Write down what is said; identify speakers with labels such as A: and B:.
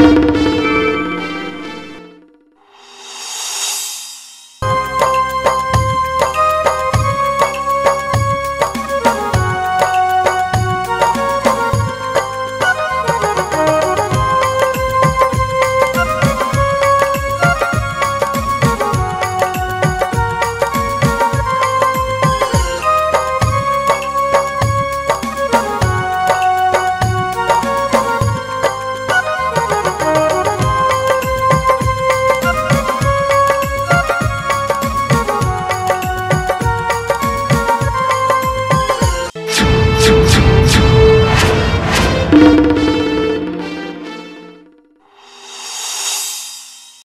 A: you